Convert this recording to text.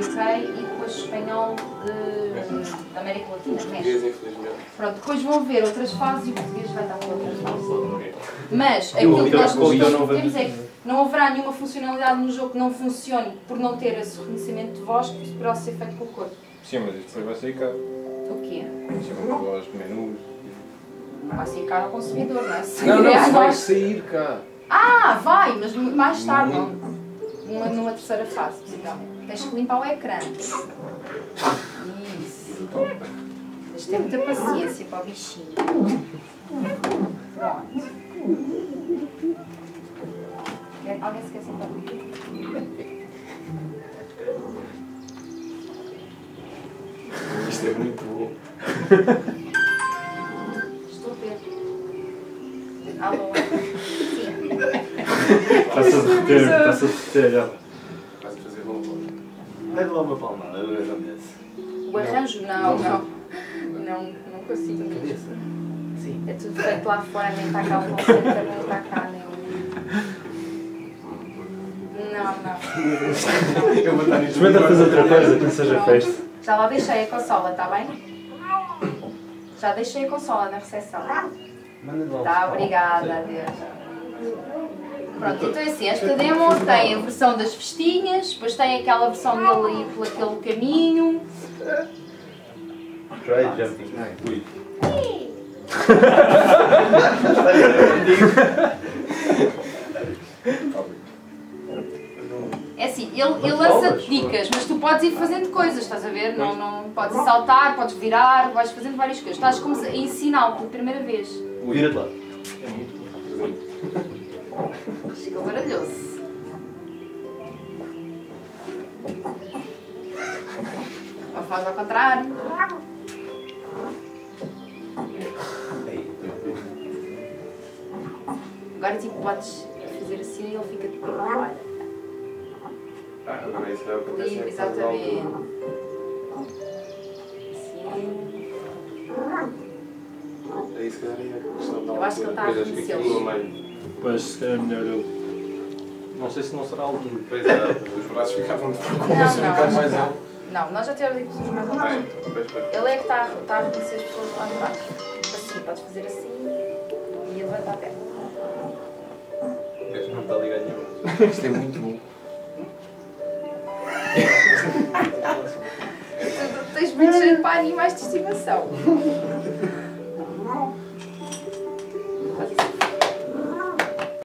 UK e depois espanhol de, da América Latina. Português, infelizmente. Pronto, depois vão ver outras fases e o português vai dar para outras fases. Mas aquilo que nós temos é que não haverá nenhuma funcionalidade no jogo que não funcione por não ter esse reconhecimento de voz que poderá ser feito com o corpo. Sim, mas isto depois vai sair caro. O quê? Chegam aos menus. Vai ser caro ao consumidor, não é? Se Não, não, se vai sair cá. Ah, vai, mas mais tarde, não. Numa, numa terceira fase, possivelmente. Tens que limpar o ecrã. Isso. Tens de ter muita paciência para o bichinho. Pronto. Alguém se quer sentar comigo? Isto é muito bom. Estou a ver. Alô? Sim. Está-se a derreter, está-se a derreter Leva lá uma palmada, vejo onde O arranjo? Não, não. Não, não consigo mesmo. Cabeça. Sim. É tudo feito lá fora, nem está cá o conceito, nem está cá, nem o. Não, não. Eu vou estar Experimenta fazer outra coisa que não seja Pronto. festa. Já lá deixei a consola, está bem? Já deixei a consola na recepção. Manda lá um Tá, obrigada, adeus. Pronto, então é assim, esta demo tem a versão das festinhas, depois tem aquela versão dele ir por aquele caminho. Try jumping. Ai, ui. É assim, ele, ele lança dicas, mas tu podes ir fazendo coisas, estás a ver? Não, não podes ir saltar, podes virar, vais fazendo várias coisas. Estás como a ensiná-lo pela primeira vez. Vira-te lá. Ficou faz ao contrário. Agora tipo podes fazer assim e ele fica tipo, olha. Ah, agora isso acontecer. Tipo, em cada altura. exatamente. Assim. Aí se calhar é a questão da Eu acho que ele está a que meio. Pois, se calhar é melhor eu. Não sei se não será a altura. Pois é, os braços ficavam de a ficar não, mais não. alto. Não, nós já tivemos aqui pessoas mais altas. Ele é que está, está a reconhecer as pessoas lá de baixo. Assim, podes fazer assim e ele vai para a perna. Não está ligado nenhum. Isto é muito bom. Tu tens muito jeito para animais de estimação.